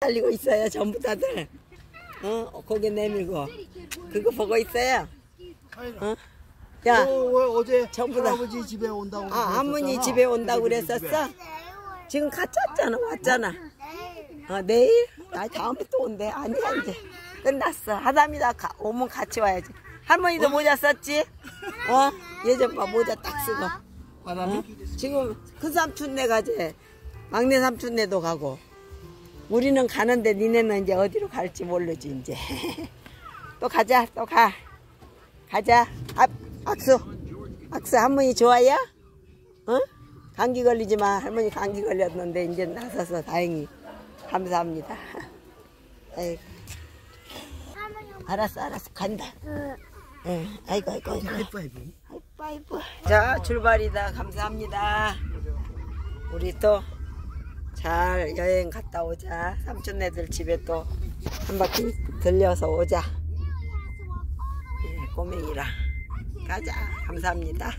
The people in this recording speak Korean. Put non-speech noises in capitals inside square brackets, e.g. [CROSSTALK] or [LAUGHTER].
달리고 있어요 전부 다들 어 고개 내밀고 그거 보고 있어요 어? 야 어, 제 전부 다. 할아버지 집에 온다고 아, 할머니. 집에 온다고. 그랬었어? 지금 같이 왔잖아, 왔잖아. 어, 내일? 아, 다음에 또 온대. 아니야, 이제. 끝났어. 하담이다 가, 오면 같이 와야지. 할머니도 모자 썼지? 어? 예전 봐, 모자 딱 쓰고. 어? 지금 큰 삼촌네 가지. 막내 삼촌네도 가고. 우리는 가는데 니네는 이제 어디로 갈지 모르지, 이제. [LAUGHS] 또 가자, 또 가. 가자. 아, 악수. 악수 할머니 좋아요? 어? 감기 걸리지 마. 할머니 감기 걸렸는데 이제 나서서 다행히 감사합니다. [LAUGHS] 아이고. 알았어, 알았어. 간다. 응. 아이고, 아이고, 아이고. 하이파이브. 하이파이브. 자, 출발이다. 감사합니다. 우리 또 잘 여행 갔다 오자. 삼촌네들 집에 또 한 바퀴 들려서 오자. 예, 꼬맹이랑 가자. 감사합니다.